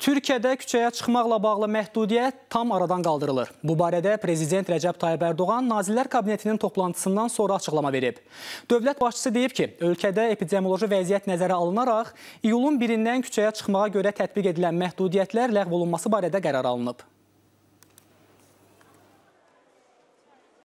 Türkiyədə küçəyə çıxmaqla bağlı məhdudiyyət tam aradan qaldırılır. Bu barədə Prezident Rəcəb Tayyib Ərdoğan Nazirlər Kabinetinin toplantısından sonra açıqlama verib. Dövlət başçısı deyib ki, ölkədə epidemioloji vəziyyət nəzərə alınaraq iyulun 1-dən küçəyə çıxmağa görə tətbiq edilən məhdudiyyətlər ləğv olunması barədə qərar alınıb.